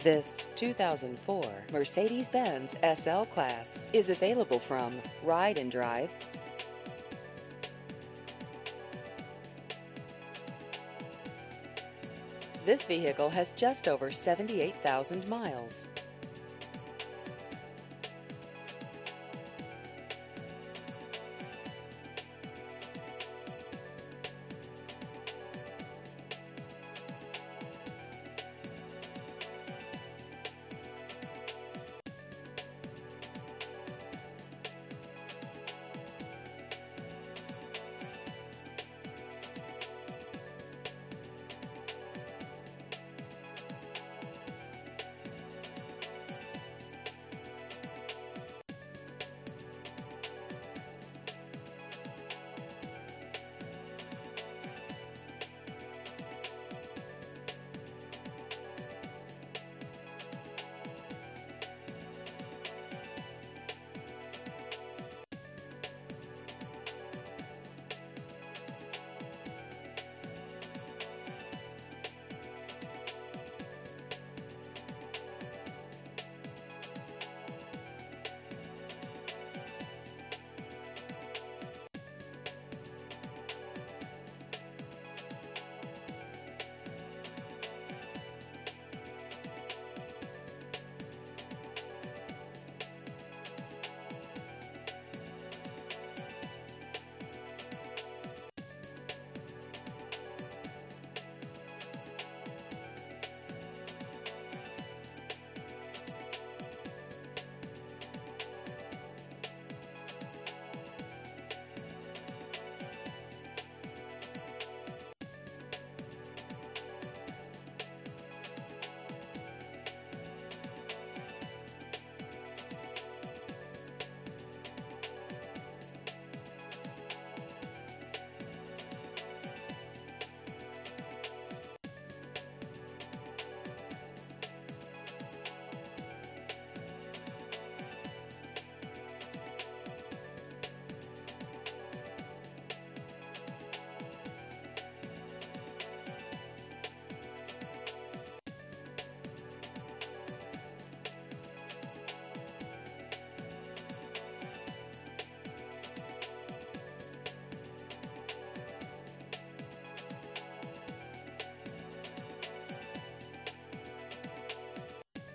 This 2004 Mercedes-Benz SL Class is available from Ride N Drive. This vehicle has just over 78,000 miles.